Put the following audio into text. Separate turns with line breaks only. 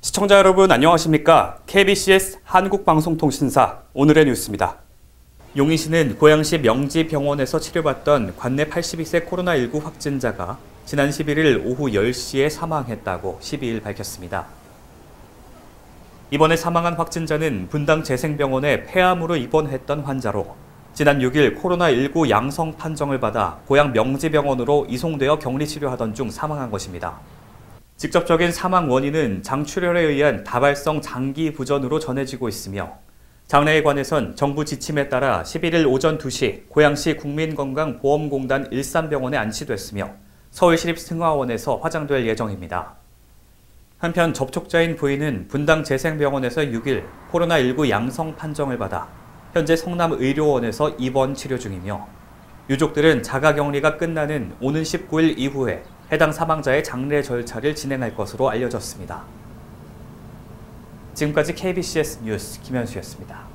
시청자 여러분 안녕하십니까? KBCS 한국방송통신사 오늘의 뉴스입니다. 용인시는 고양시 명지병원에서 치료받던 관내 82세 코로나19 확진자가 지난 11일 오후 10시에 사망했다고 12일 밝혔습니다. 이번에 사망한 확진자는 분당 재생병원에 폐암으로 입원했던 환자로 지난 6일 코로나19 양성 판정을 받아 고향 명지병원으로 이송되어 격리 치료하던 중 사망한 것입니다. 직접적인 사망 원인은 장출혈에 의한 다발성 장기 부전으로 전해지고 있으며 장래에 관해선 정부 지침에 따라 11일 오전 2시 고양시 국민건강보험공단 일산병원에 안치됐으며 서울시립승하원에서 화장될 예정입니다. 한편 접촉자인 부인은 분당 재생병원에서 6일 코로나19 양성 판정을 받아 현재 성남의료원에서 입원 치료 중이며 유족들은 자가격리가 끝나는 오는 19일 이후에 해당 사망자의 장례 절차를 진행할 것으로 알려졌습니다. 지금까지 KBCS 뉴스 김현수였습니다.